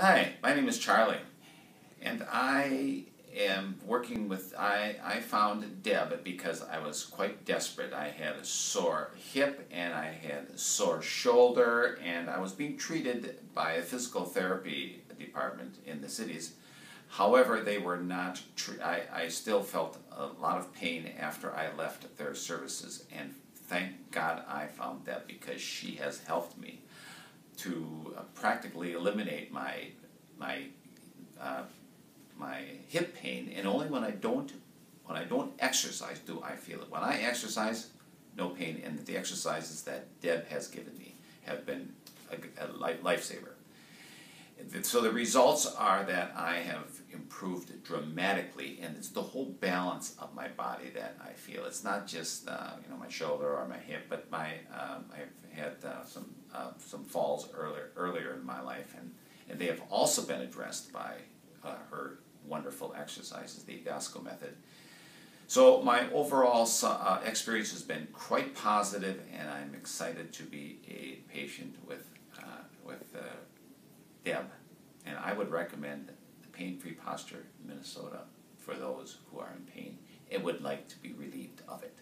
Hi, my name is Charlie, and I am working with. I, I found Deb because I was quite desperate. I had a sore hip and I had a sore shoulder, and I was being treated by a physical therapy department in the cities. However, they were not. I, I still felt a lot of pain after I left their services, and thank God I found Deb because she has helped me to uh, practically eliminate my my uh, my hip pain, and only when I don't when I don't exercise do I feel it. When I exercise, no pain, and the exercises that Deb has given me have been a, a lifesaver. So the results are that I have improved dramatically, and it's the whole balance of my body that I feel. It's not just uh, you know my shoulder or my hip, but my um, I've had uh, some uh, some falls earlier earlier in my life, and and they have also been addressed by uh, her wonderful exercises, the Egoscue method. So my overall uh, experience has been quite positive, and I'm excited to be a patient with uh, with Deb, and I would recommend the Pain Free Posture Minnesota for those who are in pain and would like to be relieved of it.